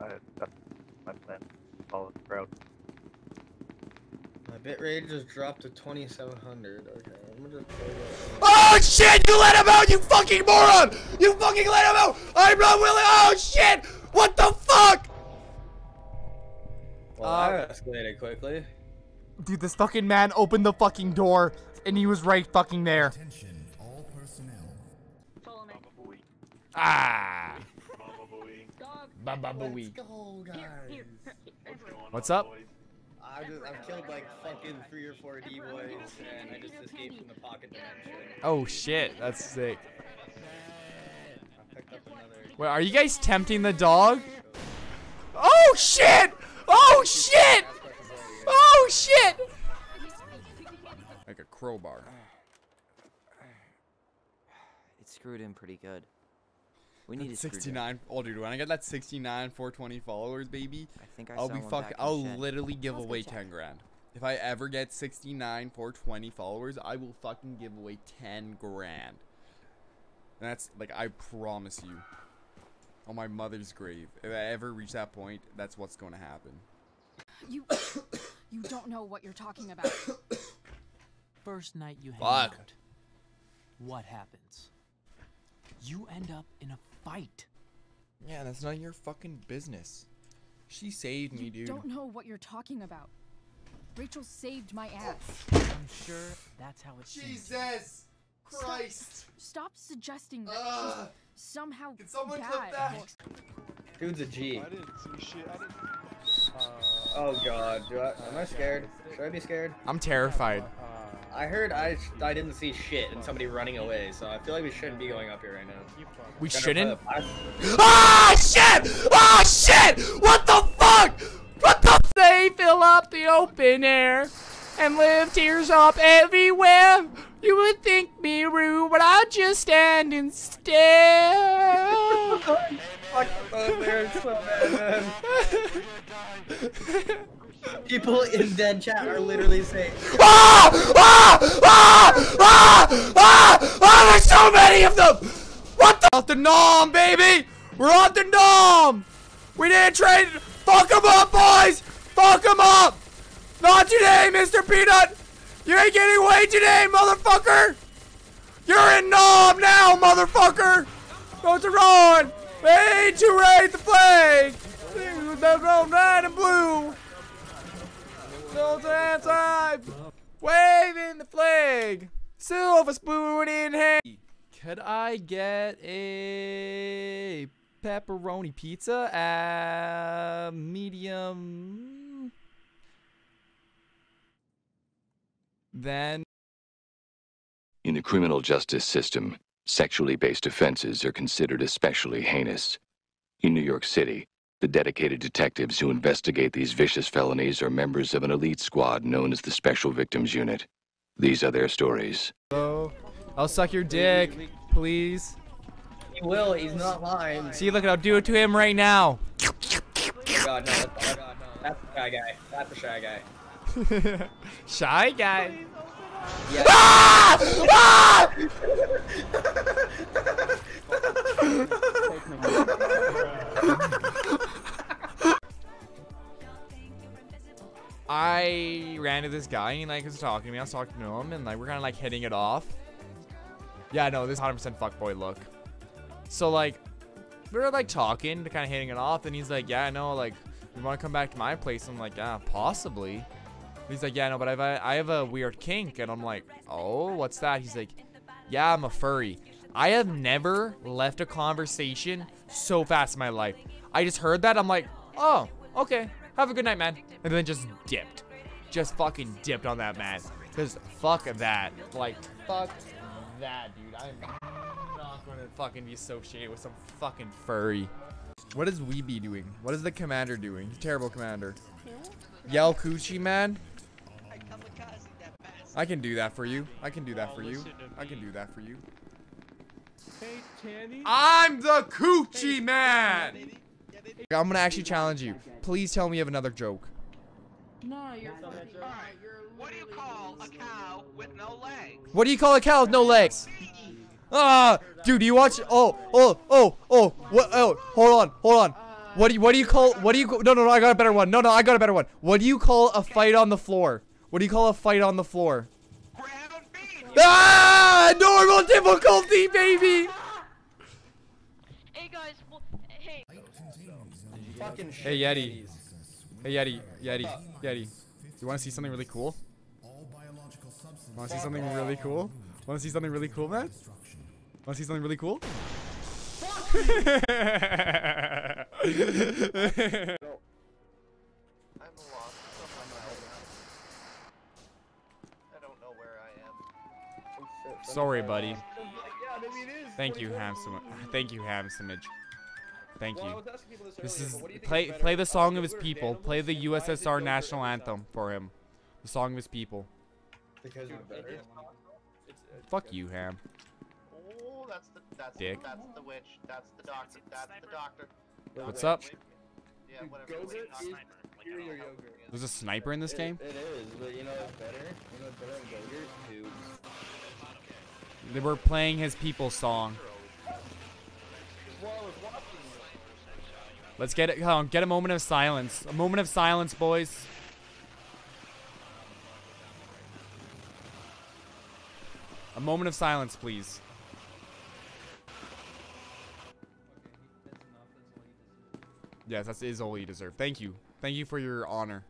I, that's my plan. Follow the crowd. My bitrate just dropped to 2700. Okay, I'm gonna just. Oh shit! You let him out, you fucking moron! You fucking let him out! I'm not willing. Oh shit! What the fuck? Well, Uh, that escalated quickly. Dude, this fucking man opened the fucking door, and he was right fucking there. Attention, all personnel. Follow me. Ah. Dog. Baba Let's booey. go, guys. Here, here. What's up? I just, I've killed like fucking three or four D boys, and I just escaped from the pocket dimension. Oh shit, that's sick. I picked up another. Wait, are you guys tempting the dog? Oh shit! Oh shit! Oh shit! Like a crowbar. It's screwed in pretty good. We need a 69. Oh, dude, when I get that 69 420 followers, baby, I think I I'll be one fuck. back in the I'll shed. literally give Let's away 10 grand. If I ever get 69 420 followers, I will fucking give away 10 grand. And that's like I promise you. On my mother's grave. If I ever reach that point, that's what's going to happen. You you don't know what you're talking about. First night you hang Fuck. out, what happens? You end up in a fight. Yeah, that's not your fucking business. She saved me, You dude. don't know what you're talking about. Rachel saved my ass. I'm sure that's how it seems. Jesus Christ. Stop suggesting that Ugh. she's somehow Can someone bad. clip that? Dude's a G. I didn't see shit. I didn't. Uh, oh god, do I, am I scared? Should I be scared? I'm terrified. I heard I I didn't see shit and somebody running away, so I feel like we shouldn't be going up here right now. We Gotta shouldn't? put a- I- Ah shit! Ah shit! What the fuck? What the? They fill up the open air and live tears up everywhere. You would think me rude, but I just stand and stare. Fuck, oh, they're so bad. People in dead chat are literally saying, ah! Ah! Ah! Ah! Ah! Ah! There's so many of them. What the? Off the nom, baby. We're off the nom. We didn't trade. Fuck them up, boys. Fuck them up. Not today, Mr. Peanut. You ain't getting away today, motherfucker. You're in nom now, motherfucker. Go to run. Hey, to raise the flag. The red and blue. Still dance time. Waving the flag. Silver spoon in hand. Could I get a pepperoni pizza at medium? Then In the criminal justice system, sexually based offenses are considered especially heinous. In New York City, the dedicated detectives who investigate these vicious felonies are members of an elite squad known as the Special Victims Unit. These are their stories. Hello. I'll suck your dick, please. he will, he's not lying. See, look, I'll do it to him right now. Oh god, no, that's, that's, that's the shy guy. That's the shy guy. Shy guy. Oh Yeah. Ah! Ah! I ran to this guy and he like was talking to me. I was talking to him and like we're kind of like hitting it off. Yeah, no, this 100% fuckboy look. So like we were like talking, kind of hitting it off, and he's like, "Yeah, no, like you want to come back to my place?" I'm like, "Yeah, possibly." He's like, "Yeah, no, but I've I have a weird kink," and I'm like, "Oh, what's that?" He's like, "Yeah, I'm a furry." I have never left a conversation so fast in my life. I just heard that. I'm like, "Oh, okay. Have a good night, man," and then just dipped, just fucking dipped on that man. Cause fuck that, like fuck that, dude. I'm not gonna fucking be associated with some fucking furry. What is Weeby doing? What is the commander doing? Terrible commander. Yell coochie man. I can do that for you. I can do that for you. I can do that for you. Hey, Tanny. I'm the coochie man. I'm gonna actually challenge you. Please tell me you have another joke. No, you're What do you call a cow with no legs? What do you call a cow with no legs? Ah, dude, do you watch? Oh, oh, oh, oh, what? Oh, hold on, hold on. What do you, what do you call what do you no no no I got a better one. No no I got a better one. What do you call a fight on the floor? What do you call a fight on the floor? Ground beef. Ah, normal difficulty, baby. Hey guys, well, hey. Hey Yeti. Hey Yeti, Yeti, Yeti. You want to see something really cool? Want to see something really cool? Want to see something really cool, man? Want to see something really cool? Sorry, buddy. Yeah, maybe. Thank you, do call handsome. it? Thank you, handsome. Thank you. was asking people this This is but what do you think play play the song of his people. Play the or why is it USSR national anthem for him. The song of his people. Because it's better. It's, it's Fuck you, Ham. Oh, that's the that's Dick. that's the witch. That's the doctor. That's the doctor. What's up? Yeah, whatever. Is not- There's a sniper in this It- game. It is, but you know what's better? You know what's better than yogurt? Tubes. They were playing his people song. Let's get it. On, get a moment of silence. A moment of silence, boys. A moment of silence, please. Yes, that is all you deserve. Thank you. Thank you for your honor.